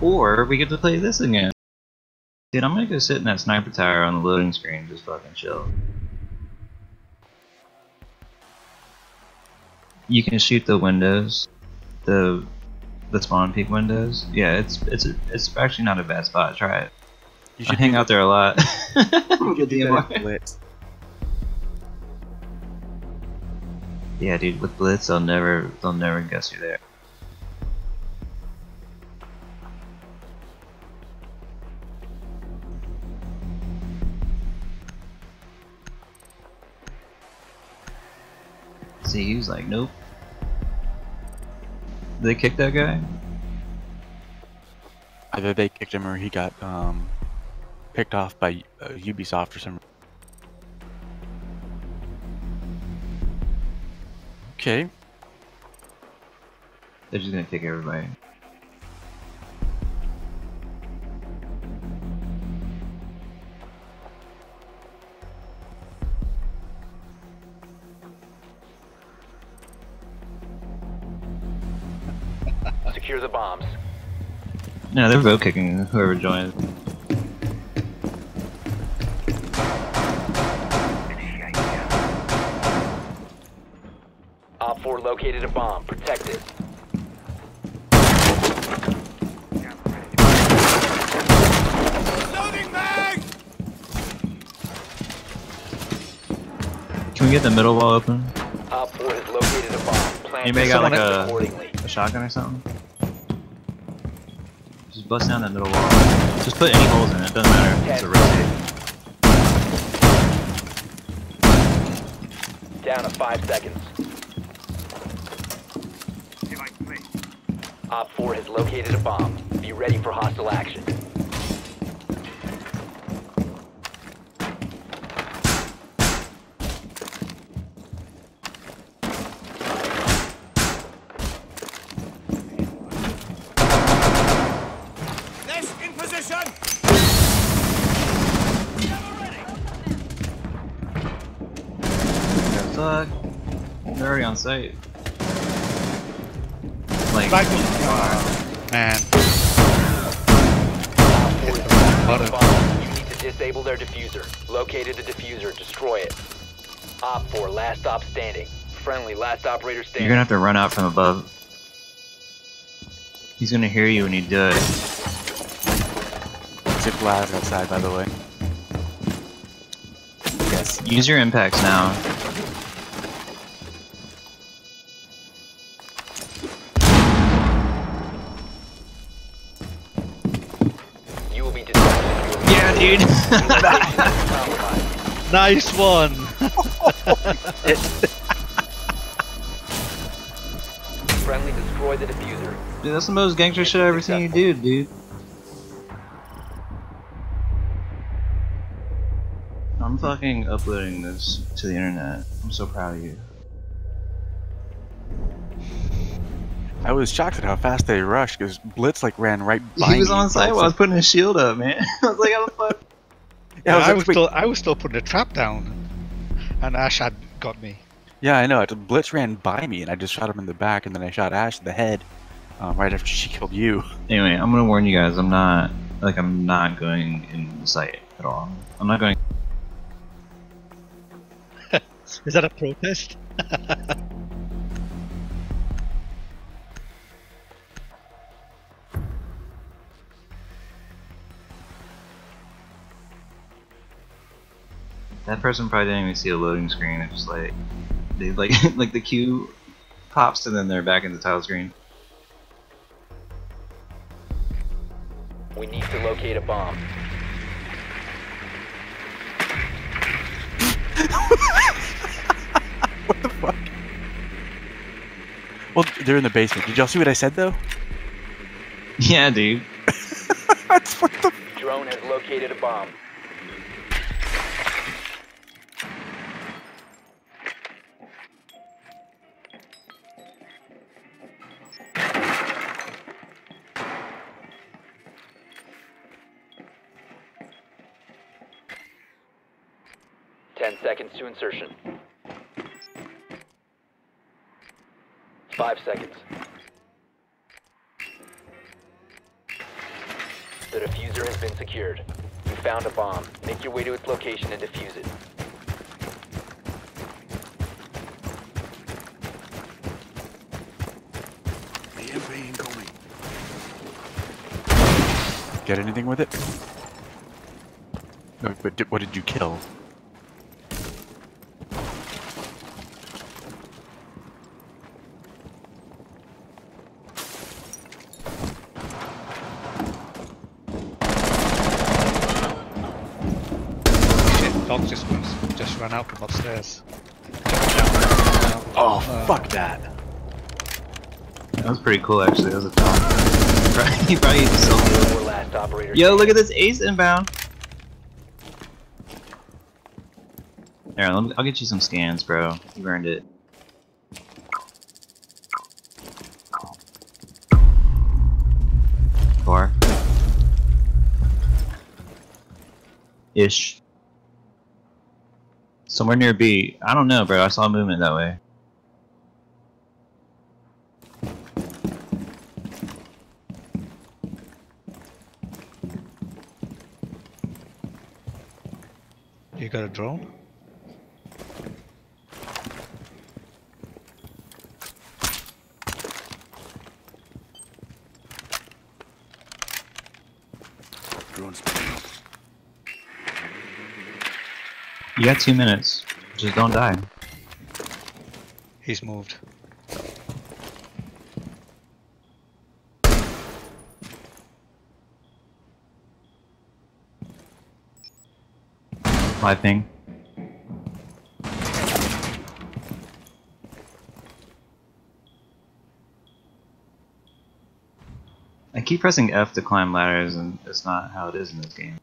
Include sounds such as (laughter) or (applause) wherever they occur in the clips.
Or we get to play this again. Dude, I'm gonna go sit in that sniper tower on the loading screen and just fucking chill. You can shoot the windows, the the spawn peek windows. Yeah, it's it's a, it's actually not a bad spot. Try it. You I should hang out there a lot. Good do that (laughs) DMR. Blitz. Yeah, dude, with Blitz, they'll never they'll never guess you're there. See, he was like, nope. Did they kick that guy? Either they kicked him or he got um, picked off by uh, Ubisoft or some. Okay, They're just gonna kick everybody. Secure the bombs. No, they're vote kicking whoever joins. Op 4 located a bomb. Protect it. Can we get the middle wall open? Op 4 has located a bomb. Plan You may got like a- A shotgun or something? Just bust down that middle wall. Just put any holes in it, doesn't matter. It's a rotate. Down to 5 seconds. Op 4 has located a bomb. Be ready for hostile action. Fuck. They're already on site. Like, Back uh, Man, Op 4 has located Bottom. a bomb. You need to disable their diffuser. Located the diffuser. Destroy it. Op 4, last stop standing. Friendly, last operator standing. you're gonna have to run out from above. He's gonna hear you when you do it. it's loud outside, by the way. Yes. Use your impacts now. Dude. (laughs) (laughs) nice one. Friendly, destroy the diffuser. Dude, that's the most gangster shit I've ever seen you do, dude. I'm fucking uploading this to the internet. I'm so proud of you. I was shocked at how fast they rushed because Blitz like ran right by he was me. on site while I was putting his shield up, man. (laughs) I was like, how the fuck? Yeah, I was I was still I was still putting a trap down, and Ash had got me. Yeah, I know. it- Blitz ran by me, and I just shot him in the back, and then I shot Ash in the head um, right after she (laughs) killed you. Anyway, I'm gonna warn you guys. I'm not like I'm not going in the site at all. I'm not going. (laughs) Is that a protest? That person probably didn't even see a loading screen. It's just like they like (laughs) like the queue pops and then they're back in the title screen. We need to locate a bomb. (laughs) what the fuck? Well, they're in the basement. Did y'all see what I said though? Yeah, dude. (laughs) That's what the. Drone has located a bomb. Ten seconds to insertion. Five seconds. The diffuser has been secured. You found a bomb. Make your way to its location and defuse it. Get anything with it? No, but di- what did you kill? Dog just was, just ran out from upstairs. Oh, Uh, fuck that. That was pretty cool actually. That was a thought. (laughs) he probably used to sell Four last operators. Yo, look at this ace inbound. There, let me, I'll get you some scans, bro. You earned it. Four. Ish. Somewhere near B. I don't know, bro. I saw movement that way. You got a drone? You got two minutes. Just don't die. He's moved. Live ping. I keep pressing F to climb ladders, and it's not how it is in this game.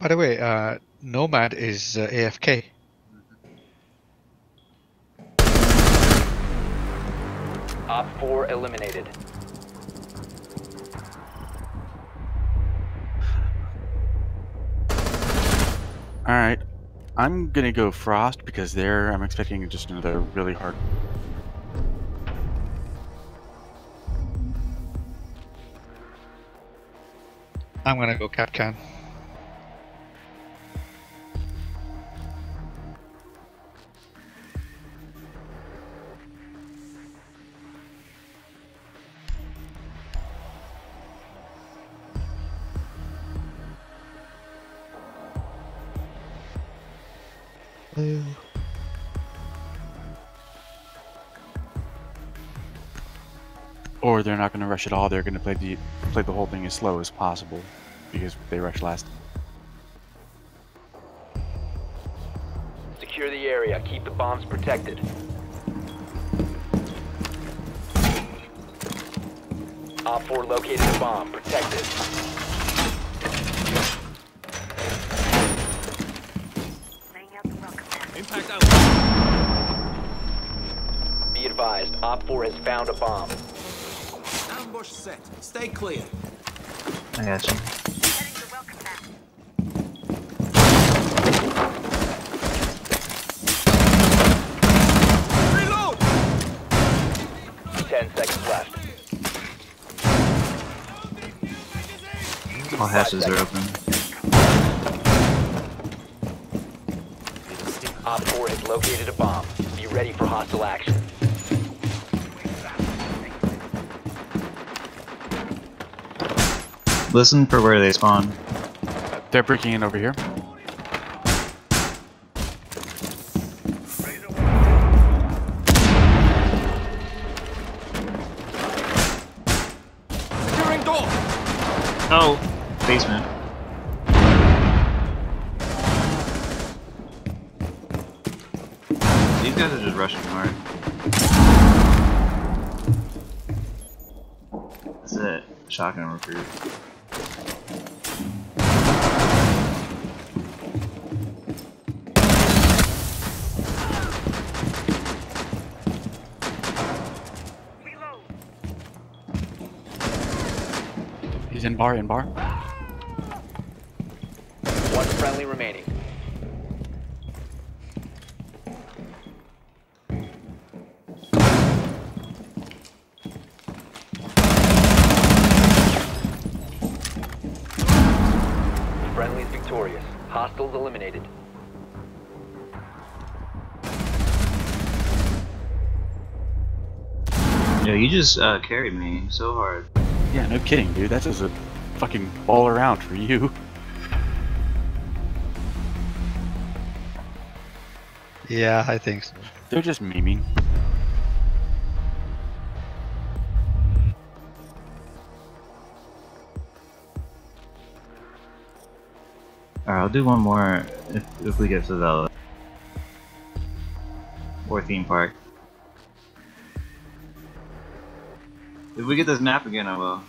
By the way, uh, Nomad is uh, AFK. Op 4 eliminated. Alright. I'm gonna go Frost because there I'm expecting just another really hard. I'm gonna go Kapkan. Or they're not gonna rush at all, they're gonna play the play the whole thing as slow as possible. Because they rush last. Secure the area. Keep the bombs protected. Op 4 located a bomb. Protect it. Be advised, Op 4 has found a bomb. Ambush set. Stay clear. I got you. Reload! 10 seconds left. All hatches are open. Op 4 has located a bomb. Be ready for hostile action. Listen for where they spawn. They're breaking in over here. Securing door. Oh, basement. These guys are just rushing hard. That's it. Shotgun recruit. He's in bar, in bar. One friendly remaining. Friendly's victorious. Hostiles eliminated. Yo, you just uh, carried me so hard. Yeah, no kidding, dude. That's just a fucking all around for you. Yeah, I think so. They're just memeing. Alright, I'll do one more if, if we get to the or theme park. If we get this map again, I will.